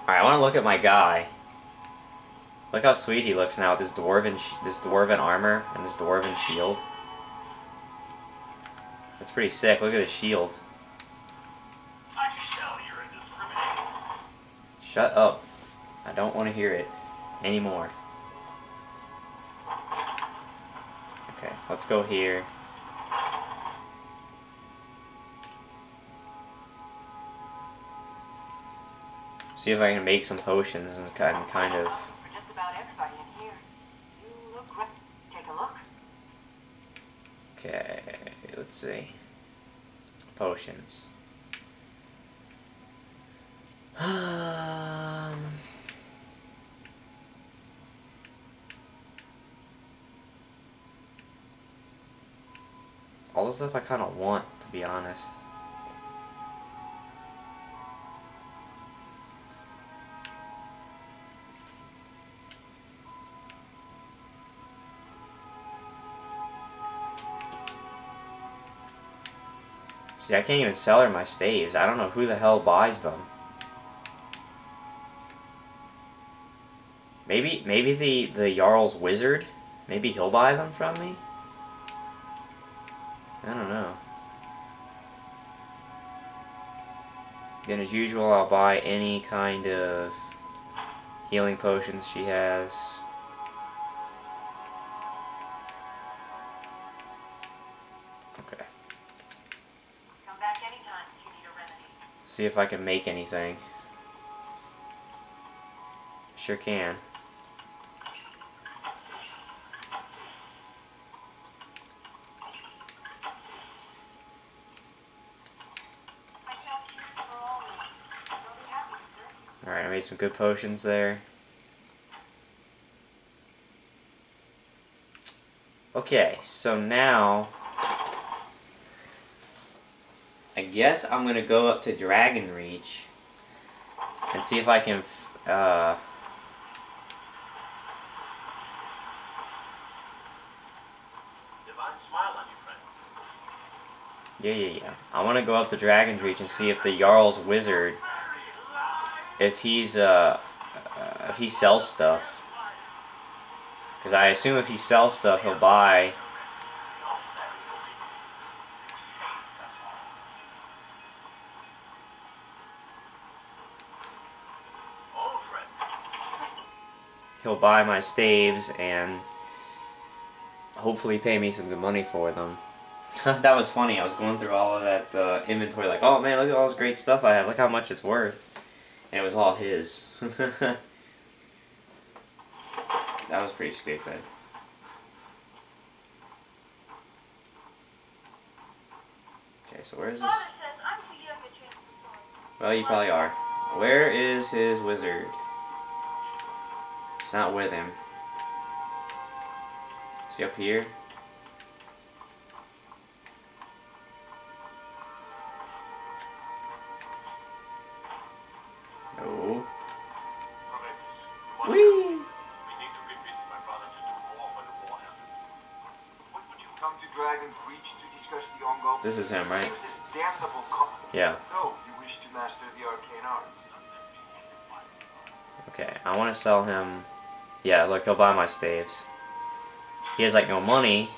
Alright, I want to look at my guy. Look how sweet he looks now with this dwarven, this dwarven armor and this dwarven shield. That's pretty sick. Look at his shield. Shut up. I don't want to hear it anymore. Okay, let's go here. See if I can make some potions and kind kind of. For just about everybody in here. You look great. Take a look. Okay, let's see. Potions. Um. All the stuff I kind of want, to be honest. See, I can't even sell her my staves. I don't know who the hell buys them. Maybe, maybe the, the Jarl's wizard? Maybe he'll buy them from me? I don't know. Again, as usual, I'll buy any kind of healing potions she has. See if I can make anything. Sure can. I sell cures for all needs. They'll be happy to serve you. Alright, I made some good potions there. Okay, so now I guess I'm gonna go up to Dragon Reach and see if I can uh, Divine smile on you, friend. yeah yeah yeah I want to go up to Dragon's Reach and see if the Jarl's wizard if he's uh, uh if he sells stuff because I assume if he sells stuff he'll buy he'll buy my staves and hopefully pay me some good money for them. that was funny. I was going through all of that uh, inventory, like, oh man, look at all this great stuff I have. Look how much it's worth. And it was all his. that was pretty stupid. Okay, so where's this? Father says I'm too young to train with the sword. Well, you probably are. Where is his wizard? It's not with him. Is he up here? No. Whee! We need to convince my brother to do more for the war effort. What would you Come to Dragon's Reach to discuss the ongoing. This is him, right? This damnable Yeah. So, you wish to master the arcane arts? Okay, I want to sell him. Yeah, look, he'll buy my staves. He has like no money,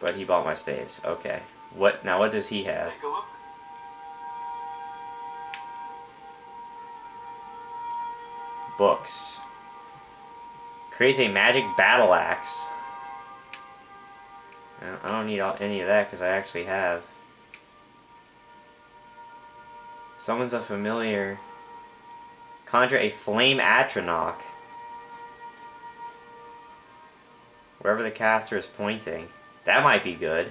but he bought my staves. Okay, what now? What does he have? Take a look. Books. Creates a magic battle axe. I don't need all, any of that because I actually have. Summons a familiar. Conjure a flame atronach. Wherever the caster is pointing. That might be good.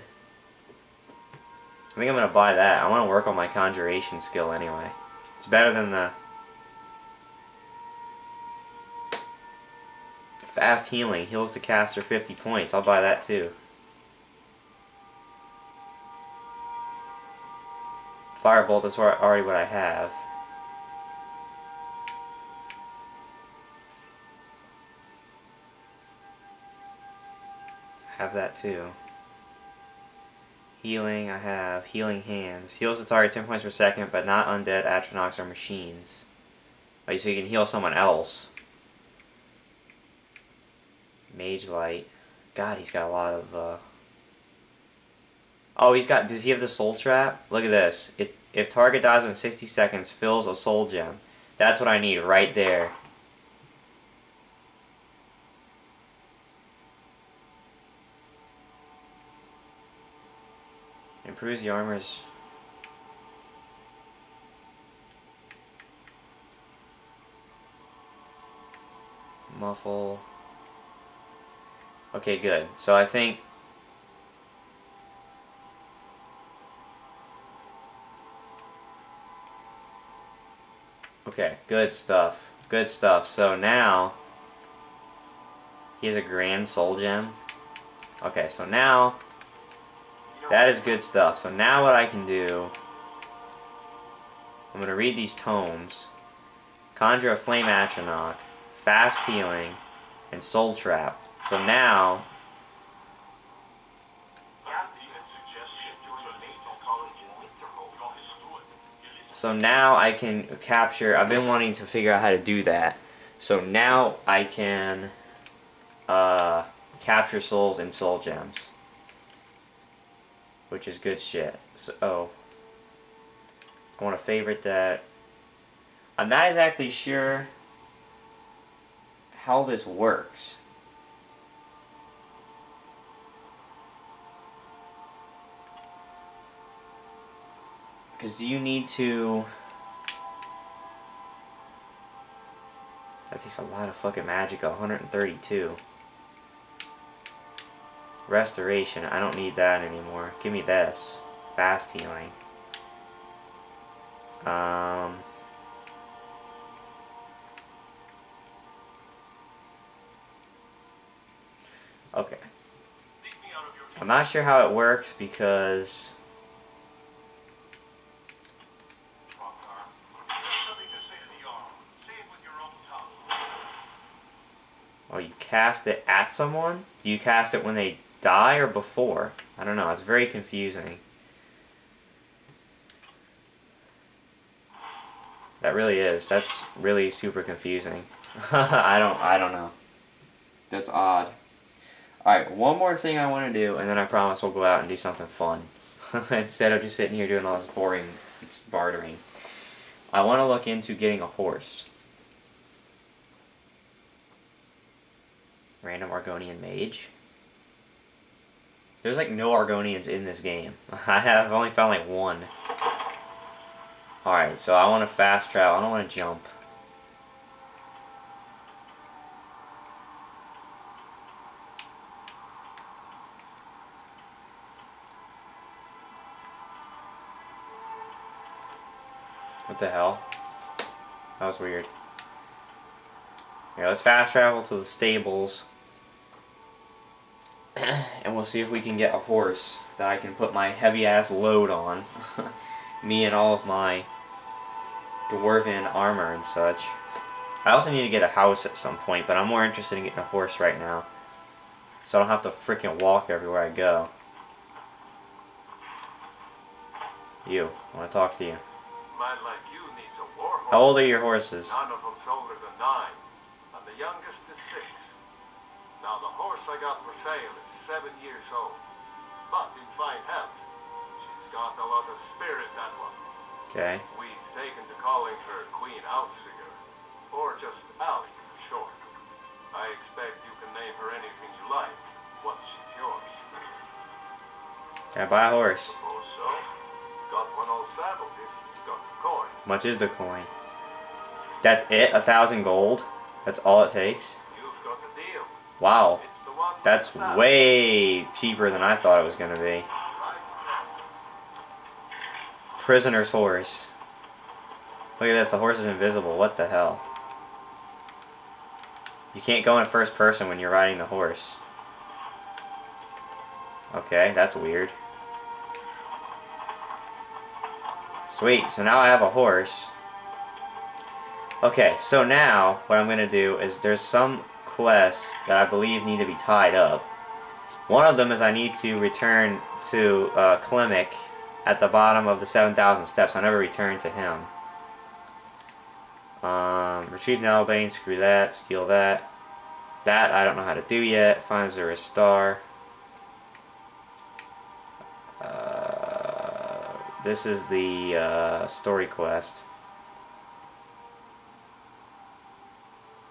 I think I'm going to buy that. I want to work on my conjuration skill anyway. It's better than the Fast healing heals the caster 50 points. I'll buy that too. Firebolt is already what I have. Have that too. Healing, I have healing hands. Heals the target 10 points per second, but not undead, atronachs, or machines. So you can heal someone else. Mage light. God, he's got a lot of. Uh... Oh, he's got. Does he have the soul trap? Look at this. It, if target dies in 60 seconds, fills a soul gem. That's what I need right there. Improves the armor's muffle. Okay, good. So I think Okay, good stuff. Good stuff. So now he has a grand soul gem. Okay, so now that is good stuff. So now what I can do, I'm going to read these tomes. Conjure a Flame Atronach, Fast Healing, and Soul Trap. So now, so now I can capture, I've been wanting to figure out how to do that. So now I can uh, capture souls and soul gems. Which is good shit. So, oh. I want to favorite that. I'm not exactly sure how this works. Because do you need to... That takes a lot of fucking magic, 132. Restoration, I don't need that anymore. Give me this. Fast healing. Um... Okay. I'm not sure how it works because oh you cast it at someone? Do you cast it when they die or before? I don't know, it's very confusing. That really is. That's really super confusing. I don't I don't know. That's odd. Alright, one more thing I want to do, and then I promise we'll go out and do something fun. Instead of just sitting here doing all this boring bartering. I want to look into getting a horse. Random Argonian mage. There's like no Argonians in this game. I have only found like one. Alright, so I want to fast travel. I don't want to jump. What the hell? That was weird. Yeah, let's fast travel to the stables. and we'll see if we can get a horse that I can put my heavy ass load on. Me and all of my dwarven armor and such. I also need to get a house at some point, but I'm more interested in getting a horse right now. So I don't have to freaking walk everywhere I go. You, I want to talk to you. like you needs a war horse. How old are your horses? None of them's older than nine, and the youngest is six. Now the horse I got for sale is seven years old, but in fine health. She's got a lot of spirit, that one. Okay. We've taken to calling her Queen Alfsigr, or just Allie for short. I expect you can name her anything you like, once she's yours. Can I buy a horse? Suppose so. Got one all saddled if you got the coin. Much is the coin? That's it? A thousand gold? That's all it takes? Wow. It's the one with That's way cheaper than I thought it was gonna be. Prisoner's horse. Look at this, the horse is invisible. What the hell? You can't go in first person when you're riding the horse. Okay, that's weird. Sweet, so now I have a horse. Okay, so now what I'm gonna do is there's some quests that I believe need to be tied up. One of them is I need to return to uh, Klimek at the bottom of the 7,000 steps. I never returned to him. Um, retrieve Nalbane, screw that, steal that. That I don't know how to do yet. Find Zura Star. Uh, this is the uh, story quest.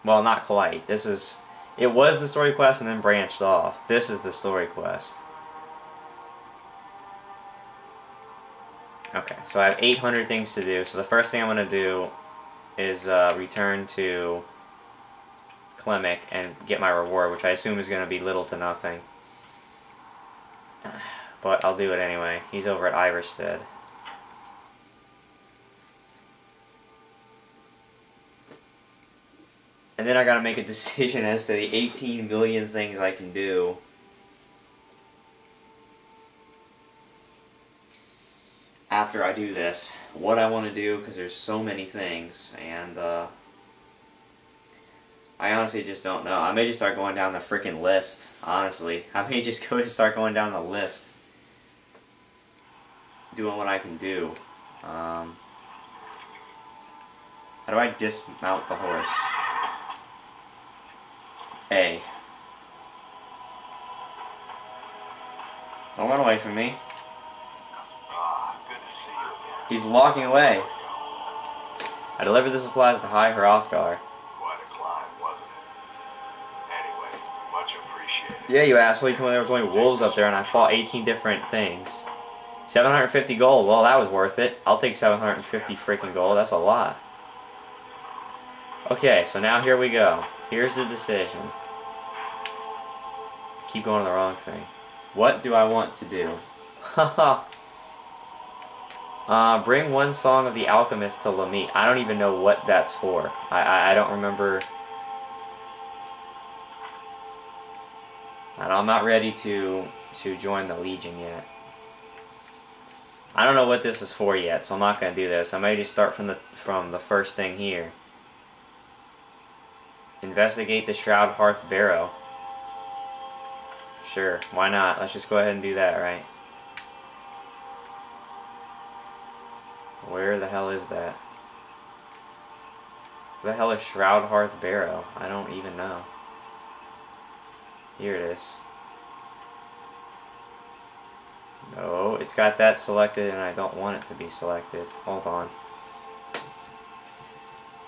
Well, not quite. This is... It was the story quest and then branched off. This is the story quest. Okay, so I have 800 things to do. So the first thing I'm going to do is uh, return to Klimek and get my reward, which I assume is going to be little to nothing. But I'll do it anyway. He's over at Ivarstead. And then I gotta make a decision as to the 18 million things I can do. After I do this, what I want to do, because there's so many things, and uh, I honestly just don't know. I may just start going down the freaking list, honestly. I may just go and start going down the list. Doing what I can do. Um, how do I dismount the horse? A. Don't run away from me. Good to see you again. He's walking away. I delivered the supplies to High Hrothgar. Quite a climb, wasn't it? Anyway, much appreciated. Yeah, you asshole. You told me there was only wolves up there and I fought 18 different things. 750 gold. Well, that was worth it. I'll take 750 freaking gold. That's a lot. Okay, so now here we go. Here's the decision. Keep going to the wrong thing. What do I want to do? Uh, bring one song of the Alchemist to Lami. I don't even know what that's for. I, I, I don't remember. And I'm not ready to to join the Legion yet. I don't know what this is for yet, so I'm not gonna do this. I may just start from the from the first thing here. Investigate the Shroud Hearth Barrow. Sure, why not? Let's just go ahead and do that, right? Where the hell is that? Where the hell is Shroud Hearth Barrow? I don't even know. Here it is. No, it's got that selected and I don't want it to be selected. Hold on.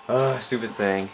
Ugh, stupid thing.